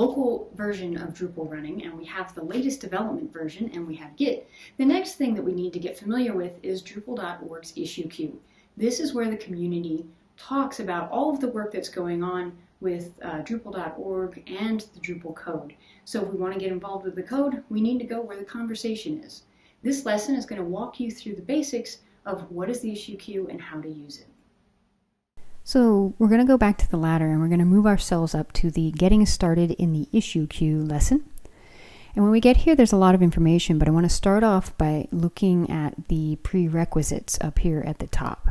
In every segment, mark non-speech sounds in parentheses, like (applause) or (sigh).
local version of Drupal running and we have the latest development version and we have Git, the next thing that we need to get familiar with is Drupal.org's issue queue. This is where the community talks about all of the work that's going on with uh, Drupal.org and the Drupal code. So if we want to get involved with the code, we need to go where the conversation is. This lesson is going to walk you through the basics of what is the issue queue and how to use it. So we're going to go back to the ladder and we're going to move ourselves up to the getting started in the issue queue lesson. And when we get here, there's a lot of information, but I want to start off by looking at the prerequisites up here at the top.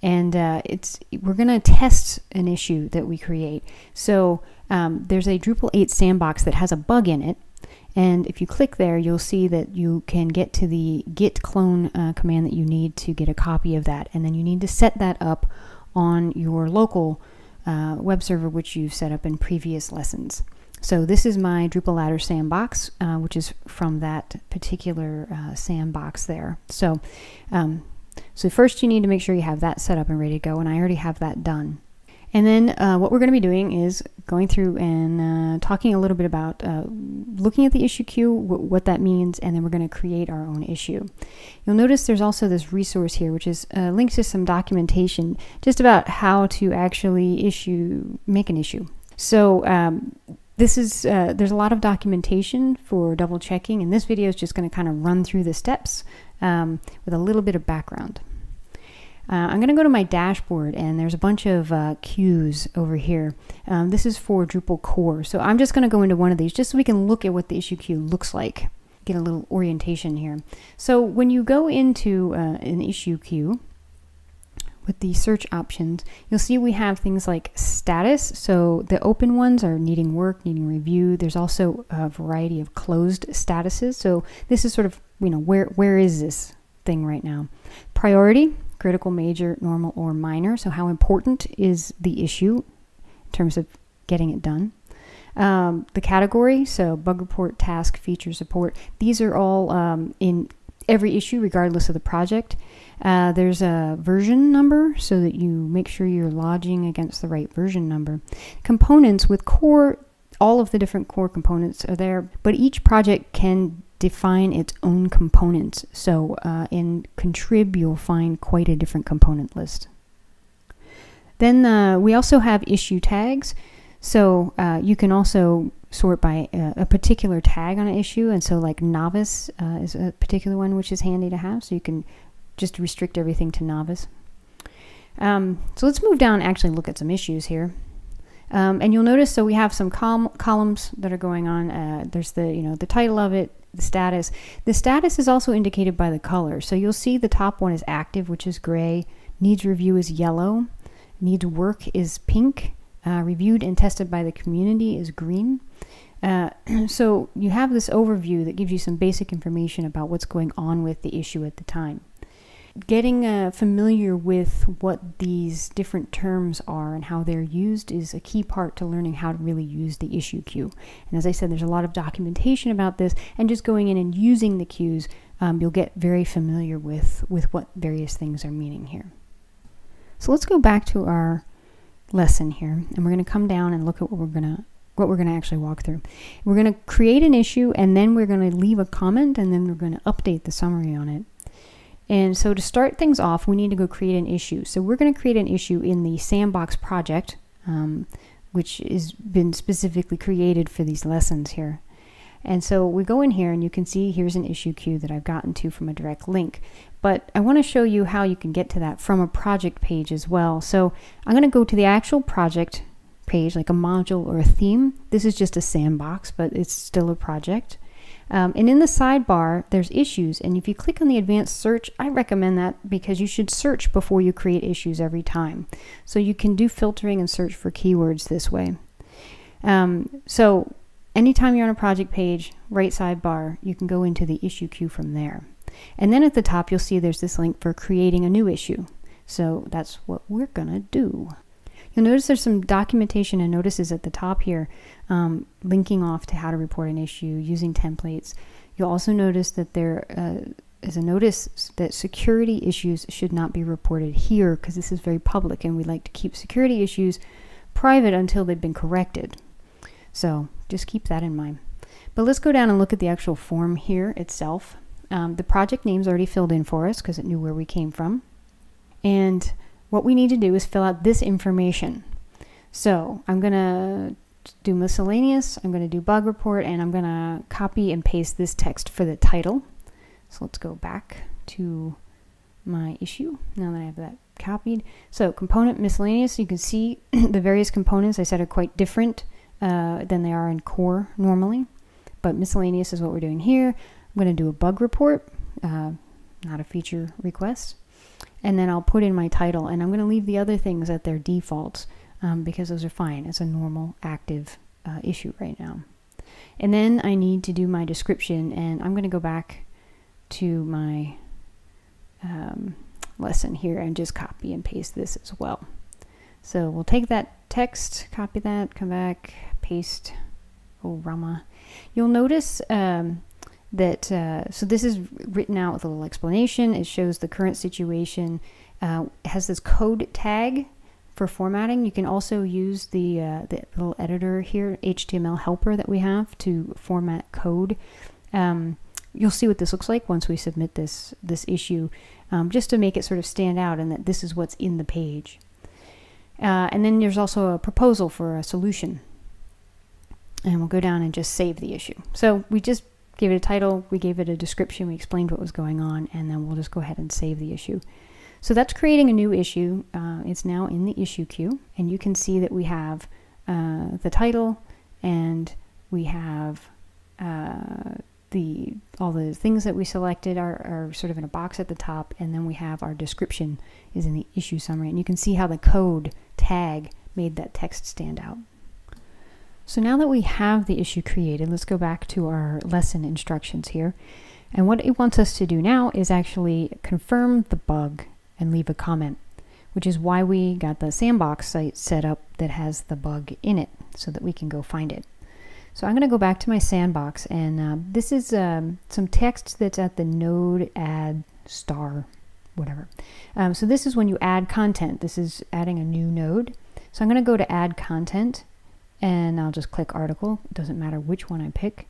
And uh, it's we're going to test an issue that we create. So um, there's a Drupal 8 sandbox that has a bug in it. And if you click there, you'll see that you can get to the git clone uh, command that you need to get a copy of that. And then you need to set that up on your local uh, web server, which you've set up in previous lessons. So this is my Drupal ladder sandbox, uh, which is from that particular uh, sandbox there. So, um, so first you need to make sure you have that set up and ready to go, and I already have that done. And then uh, what we're going to be doing is going through and uh, talking a little bit about uh, looking at the issue queue, what that means, and then we're going to create our own issue. You'll notice there's also this resource here, which is uh, linked to some documentation just about how to actually issue, make an issue. So um, this is uh, there's a lot of documentation for double checking, and this video is just going to kind of run through the steps um, with a little bit of background. Uh, I'm going to go to my dashboard and there's a bunch of uh, queues over here. Um, this is for Drupal core. So I'm just going to go into one of these just so we can look at what the issue queue looks like. Get a little orientation here. So when you go into uh, an issue queue with the search options, you'll see we have things like status. So the open ones are needing work, needing review. There's also a variety of closed statuses. So this is sort of, you know, where where is this thing right now? Priority, critical, major, normal, or minor. So, how important is the issue in terms of getting it done? Um, the category, so bug report, task, feature support, these are all um, in every issue, regardless of the project. Uh, there's a version number so that you make sure you're lodging against the right version number. Components with core, all of the different core components are there, but each project can define its own components. So uh, in contrib, you'll find quite a different component list. Then uh, we also have issue tags. So uh, you can also sort by a, a, particular tag on an issue. And so like novice uh, is a particular one which is handy to have. So you can just restrict everything to novice. Um, so let's move down and actually look at some issues here. Um, and you'll notice, so we have some col columns that are going on. Uh, there's the, you know, the title of it, the status. The status is also indicated by the color. So you'll see the top one is active, which is gray. Needs review is yellow. Needs work is pink. Uh, reviewed and tested by the community is green. Uh, (clears throat) so you have this overview that gives you some basic information about what's going on with the issue at the time getting uh, familiar with what these different terms are and how they're used is a key part to learning how to really use the issue queue. And as I said, there's a lot of documentation about this, and just going in and using the queues, um, you'll get very familiar with, with what various things are meaning here. So let's go back to our lesson here, and we're going to come down and look at what we're going to what we're going to actually walk through. We're going to create an issue and then we're going to leave a comment and then we're going to update the summary on it. And so to start things off, we need to go create an issue. So we're going to create an issue in the sandbox project, um, which has been specifically created for these lessons here. And so we go in here and you can see here's an issue queue that I've gotten to from a direct link. But I want to show you how you can get to that from a project page as well. So I'm going to go to the actual project page, like a module or a theme. This is just a sandbox, but it's still a project. Um, and in the sidebar, there's issues. And if you click on the advanced search, I recommend that because you should search before you create issues every time. So you can do filtering and search for keywords this way. Um, so anytime you're on a project page, right sidebar, you can go into the issue queue from there. And then at the top, you'll see there's this link for creating a new issue. So that's what we're going to do. You'll notice there's some documentation and notices at the top here, um, linking off to how to report an issue using templates. You'll also notice that there uh, is a notice that security issues should not be reported here because this is very public and we like to keep security issues private until they've been corrected. So just keep that in mind. But let's go down and look at the actual form here itself. Um, the project name's already filled in for us because it knew where we came from. And what we need to do is fill out this information. So I'm going to do miscellaneous, I'm going to do bug report, and I'm going to copy and paste this text for the title. So let's go back to my issue now that I have that copied. So component miscellaneous, you can see (clears throat) the various components I said are quite different uh, than they are in core normally. But miscellaneous is what we're doing here. I'm going to do a bug report, uh, not a feature request. And then I'll put in my title and I'm going to leave the other things at their defaults um, because those are fine. It's a normal active uh, issue right now. And then I need to do my description and I'm going to go back to my um, lesson here and just copy and paste this as well. So we'll take that text, copy that, come back, paste. Oh, Rama. You'll notice um, that, uh, so this is written out with a little explanation. It shows the current situation. Uh, has this code tag for formatting. You can also use the, uh, the little editor here, HTML helper that we have to format code. Um, you'll see what this looks like once we submit this, this issue, um, just to make it sort of stand out and that this is what's in the page. Uh, and then there's also a proposal for a solution. And we'll go down and just save the issue. So we just gave it a title, we gave it a description, we explained what was going on, and then we'll just go ahead and save the issue. So that's creating a new issue. Uh, it's now in the issue queue, and you can see that we have uh, the title and we have uh, the all the things that we selected are, are sort of in a box at the top, and then we have our description is in the issue summary, and you can see how the code tag made that text stand out. So now that we have the issue created, let's go back to our lesson instructions here. And what it wants us to do now is actually confirm the bug and leave a comment, which is why we got the sandbox site set up that has the bug in it so that we can go find it. So I'm going to go back to my sandbox and uh, this is um, some text that's at the node add star whatever. Um, so this is when you add content. This is adding a new node. So I'm going to go to add content and I'll just click article. It doesn't matter which one I pick.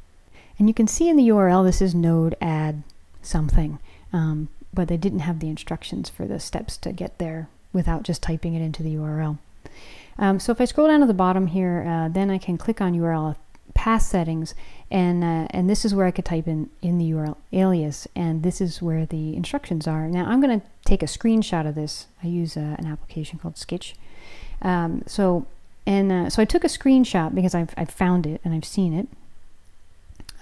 And you can see in the URL this is node add something. Um, but they didn't have the instructions for the steps to get there without just typing it into the URL. Um, so if I scroll down to the bottom here, uh, then I can click on URL path settings, and uh, and this is where I could type in in the URL alias, and this is where the instructions are. Now I'm going to take a screenshot of this. I use uh, an application called Skitch. Um, so and uh, so I took a screenshot because I've I've found it and I've seen it.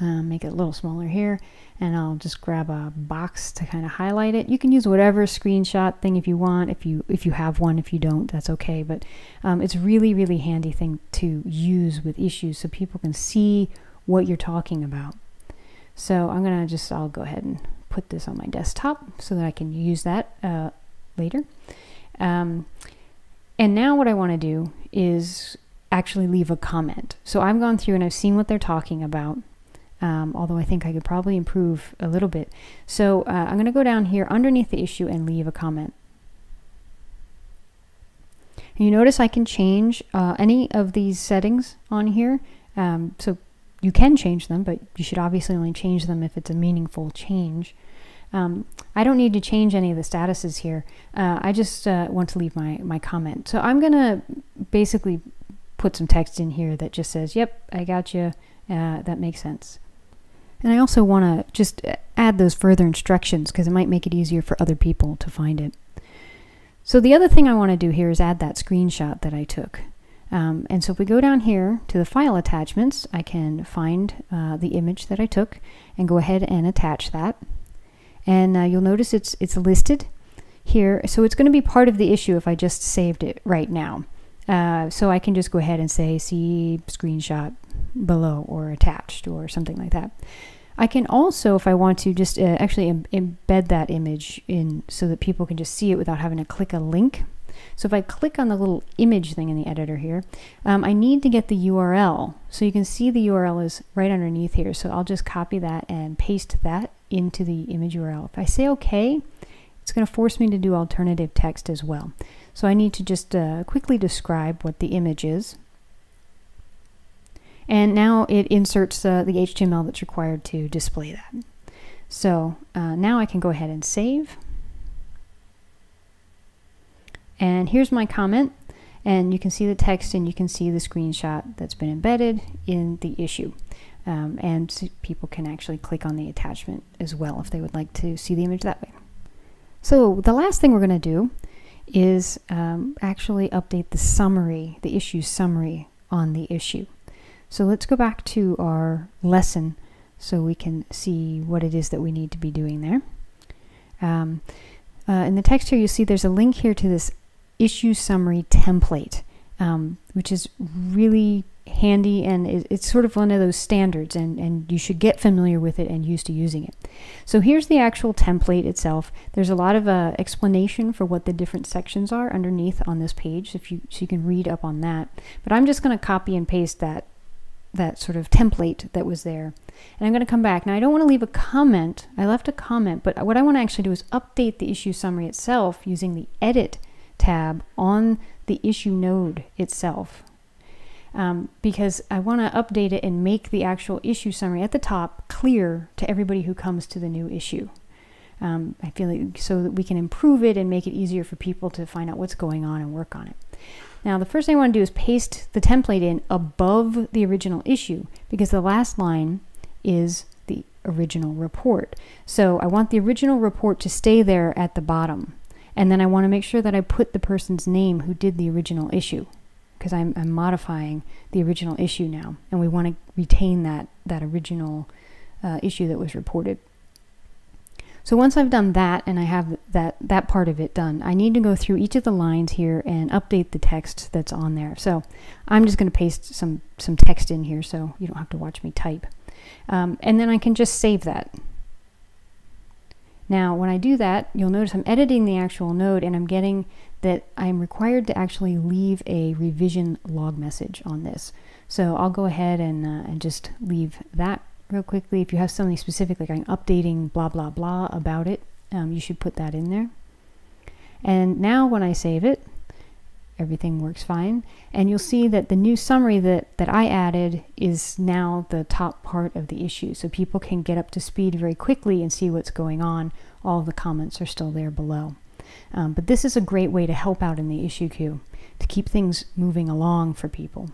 Uh, make it a little smaller here and I'll just grab a box to kind of highlight it. You can use whatever screenshot thing if you want. If you if you have one, if you don't, that's okay. But um, it's really really handy thing to use with issues so people can see what you're talking about. So I'm gonna just I'll go ahead and put this on my desktop so that I can use that uh, later. Um, and now what I want to do is actually leave a comment. So I've gone through and I've seen what they're talking about um, although I think I could probably improve a little bit. So uh, I'm going to go down here underneath the issue and leave a comment. And you notice I can change uh, any of these settings on here. Um, so you can change them, but you should obviously only change them if it's a meaningful change. Um, I don't need to change any of the statuses here. Uh, I just uh, want to leave my, my comment. So I'm going to basically put some text in here that just says, yep, I got you. Uh, that makes sense. And I also want to just add those further instructions because it might make it easier for other people to find it. So the other thing I want to do here is add that screenshot that I took. Um, and so if we go down here to the file attachments, I can find uh, the image that I took and go ahead and attach that. And uh, you'll notice it's, it's listed here. So it's going to be part of the issue if I just saved it right now. Uh, so I can just go ahead and say see screenshot below or attached or something like that. I can also, if I want to, just uh, actually Im embed that image in so that people can just see it without having to click a link. So if I click on the little image thing in the editor here, um, I need to get the URL. So you can see the URL is right underneath here. So I'll just copy that and paste that into the image URL. If I say OK, it's going to force me to do alternative text as well. So I need to just uh, quickly describe what the image is. And now it inserts uh, the HTML that's required to display that. So uh, now I can go ahead and save. And here's my comment. And you can see the text and you can see the screenshot that's been embedded in the issue. Um, and people can actually click on the attachment as well if they would like to see the image that way. So the last thing we're going to do is um, actually update the summary, the issue summary on the issue. So let's go back to our lesson so we can see what it is that we need to be doing there. Um, uh, in the text here, you see there's a link here to this issue summary template, um, which is really handy and it's sort of one of those standards and, and you should get familiar with it and used to using it. So here's the actual template itself. There's a lot of uh, explanation for what the different sections are underneath on this page if you so you can read up on that. But I'm just going to copy and paste that that sort of template that was there. And I'm going to come back. Now I don't want to leave a comment. I left a comment, but what I want to actually do is update the issue summary itself using the edit tab on the issue node itself um, because I want to update it and make the actual issue summary at the top clear to everybody who comes to the new issue. Um, I feel like so that we can improve it and make it easier for people to find out what's going on and work on it. Now, the first thing I want to do is paste the template in above the original issue because the last line is the original report. So I want the original report to stay there at the bottom. And then I want to make sure that I put the person's name who did the original issue because I'm, I'm modifying the original issue now, and we want to retain that that original uh, issue that was reported. So once I've done that and I have that that part of it done, I need to go through each of the lines here and update the text that's on there. So I'm just going to paste some some text in here so you don't have to watch me type, um, and then I can just save that. Now, when I do that, you'll notice I'm editing the actual node and I'm getting that I'm required to actually leave a revision log message on this. So I'll go ahead and, uh, and just leave that real quickly. If you have something specific, like I'm updating blah, blah, blah about it, um, you should put that in there. And now when I save it, everything works fine. And you'll see that the new summary that, that I added is now the top part of the issue. So people can get up to speed very quickly and see what's going on. All the comments are still there below. Um, but this is a great way to help out in the issue queue, to keep things moving along for people.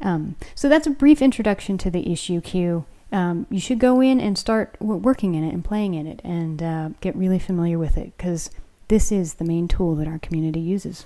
Um, so that's a brief introduction to the issue queue. Um, you should go in and start working in it and playing in it and uh, get really familiar with it because this is the main tool that our community uses.